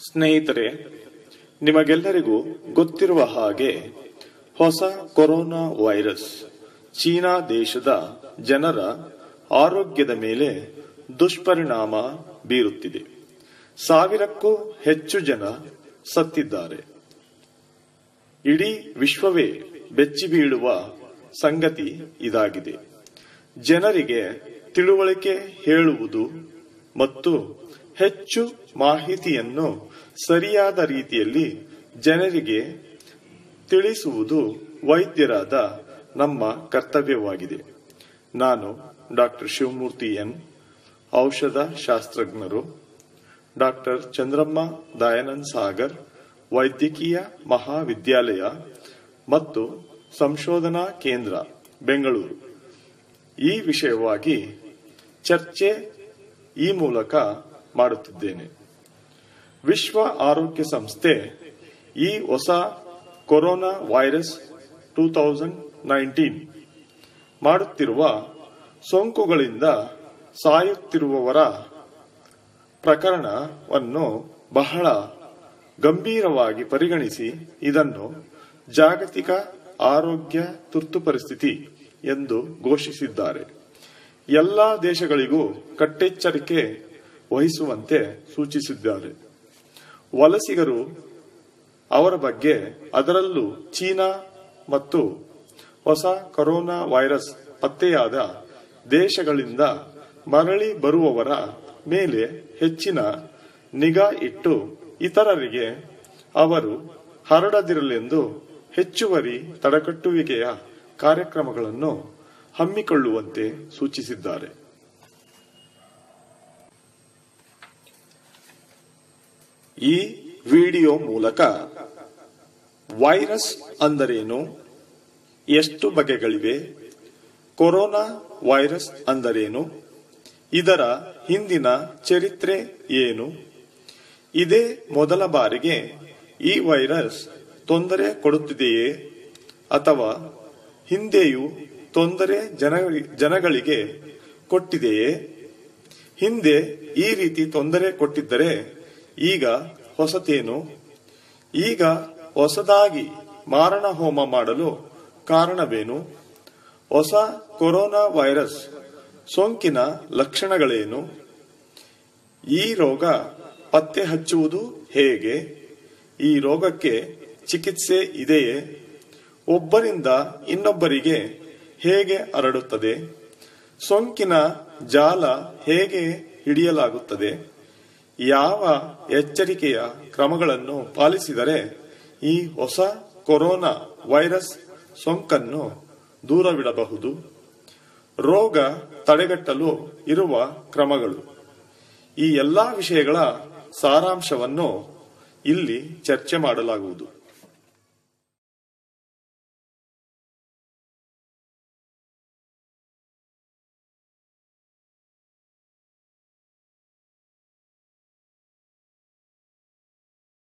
ಸ್ನೇಹಿತರೆ, ನಿಮಗೆಲ್ಲರಿಗೂ ಗೊತ್ತಿರುವ ಹಾಗೆ ಹೊಸ ಕೊರೋನಾ ವೈರಸ್ ಚೀನಾ ದೇಶದ ಜನರ ಆರೋಗ್ಯದ ಮೇಲೆ ದುಷ್ಪರಿಣಾಮ ಬೀರುತ್ತಿದೆ. ಸಾವಿರಕ್ಕೂ ಹೆಚ್ಚು ಜನ ಸತ್ತಿದ್ದಾರೆ. ಇಡೀ ವಿಶ್ವವೇ ಬೆಚ್ಚಿ ಬೀಳುವ ಸಂಗತಿ ಇದಾಗಿದೆ. ಜನರಿಗೆ ತಿಳುವಳಿಕೆ ಹೇಳುವುದು ಮತ್ತು ಹೆಚ್ಚು ಮಾಹಿತಿಯನ್ನು ಸರಿಯಾದ ರೀತಿಯಲ್ಲಿ ಜನರಿಗೆ ತಿಳಿಸುವುದು ವೈದ್ಯರಾದ ನಮ್ಮ ಕರ್ತವ್ಯವಾಗಿದೆ. ನಾನು ಡಾಕ್ಟರ್ ಶಿವಮೂರ್ತಿ ಎನ್. ಔಷಧ ಶಾಸ್ತ್ರಜ್ಞರು ಡಾಕ್ಟರ್ ಚಂದ್ರಮ್ಮ ದಯಾನಂದ್ ಸಾಗರ್, ವೈದ್ಯಕೀಯ ಮಹಾವಿದ್ಯಾಲಯ ಮತ್ತು ಸಂಶೋಧನಾ ಕೇಂದ್ರ, ಬೆಂಗಳೂರು. ಈ ವಿಷಯವಾಗಿ ಚರ್ಚೆ ಈ ಮೂಲಕ ಮಾಡುತ್ತಿದ್ದೇನೆ. ವಿಶ್ವ ಆರೋಗ್ಯ ಸಂಸ್ಥೆ ಈ ಹೊಸ corona virus two thousand nineteen ಮಾಡುತ್ತಿರುವ ಸೋಂಕುಗಳಿಂದ ಸಾಯುತ್ತಿರುವವರ ಪ್ರಕರಣವನ್ನು ಬಹಳ ಗಂಭೀರವಾಗಿ ಪರಿಗಣಿಸಿ ಇದನ್ನು ಜಾಗತಿಕ ಆರೋಗ್ಯ ತುರ್ತು ಪರಿಸ್ಥಿತಿ ಎಂದು ಘೋಷಿಸಿದ್ದಾರೆ. ಎಲ್ಲ ದೇಶಗಳಿಗೂ ಕಟ್ಟೆಚ್ಚರಿಕೆ ವಹಿಸುವಂತೆ ಸೂಚಿಸಿದ್ದಾರೆ. ವಲಸಿಗರು ಅವರ ಬಗ್ಗೆ ಅದರಲ್ಲೂ ಚೀನಾ ಮತ್ತು ಹೊಸ ಕೊರೋನಾ ವೈರಸ್ ಪತ್ತೆಯಾದ ದೇಶಗಳಿಂದ ಮರಳಿ ಬರುವವರ ಮೇಲೆ ಹೆಚ್ಚಿನ ನಿಗಾ ಇಟ್ಟು ಇತರರಿಗೆ ಅವರು ಹರಡದಿರಲೆಂದು ಹೆಚ್ಚುವರಿ ತಡೆಗಟ್ಟುವಿಕೆಯ ಕಾರ್ಯಕ್ರಮಗಳನ್ನು ಹಮ್ಮಿಕೊಳ್ಳುವಂತೆ ಸೂಚಿಸಿದ್ದಾರೆ. ಈ ವಿಡಿಯೋ ಮೂಲಕ ವೈರಸ್ ಅಂದರೇನು? ಎಷ್ಟು ಬಗೆಗಳಿವೆ? ಕೊರೋನಾ ವೈರಸ್ ಅಂದರೇನು? ಇದರ ಹಿಂದಿನ ಚರಿತ್ರೆ ಏನು? ಇದೇ ಮೊದಲ ಬಾರಿಗೆ ಈ ವೈರಸ್ ತೊಂದರೆ ಕೊಡುತ್ತಿದೆಯೇ? ಅಥವಾ ಹಿಂದೆಯೂ ತೊಂದರೆ ಜನ- ಜನಗಳಿಗೆ ಕೊಟ್ಟಿದೆಯೇ? ಹಿಂದೆ ಈ ರೀತಿ ತೊಂದರೆ ಕೊಟ್ಟಿದ್ದರೆ ಈಗ ಹೊಸತೇನು? ಈಗ ಹೊಸದಾಗಿ ಮಾರಣ ಹೋಮ ಮಾಡಲು ಕಾರಣವೇನು? ಹೊಸ ಕೊರೋನಾ ವೈರಸ್ ಸೋಂಕಿನ ಲಕ್ಷಣಗಳೇನು? ಈ ರೋಗ ಪತ್ತೆ ಹಚ್ಚುವುದು ಹೇಗೆ? ಈ ರೋಗಕ್ಕೆ ಚಿಕಿತ್ಸೆ ಇದೆಯೇ? ಒಬ್ಬರಿಂದ ಇನ್ನೊಬ್ಬರಿಗೆ ಹೇಗೆ ಹರಡುತ್ತದೆ? ಸೋಂಕಿನ ಜಾಲ ಹೇಗೆ ಹಿಡಿಯಲಾಗುತ್ತದೆ? ಯಾವ ಎಚ್ಚರಿಕೆಯ ಕ್ರಮಗಳನ್ನು ಪಾಲಿಸಿದರೆ ಈ ಹೊಸ ಕೊರೋನಾ ವೈರಸ್ ಸೋಂಕನ್ನು ದೂರವಿಡಬಹುದು? ರೋಗ ತಡೆಗಟ್ಟಲು ಇರುವ ಕ್ರಮಗಳು. ಈ ಎಲ್ಲಾ ವಿಷಯಗಳ ಸಾರಾಂಶವನ್ನು ಇಲ್ಲಿ ಚರ್ಚೆ ಮಾಡಲಾಗುವುದು.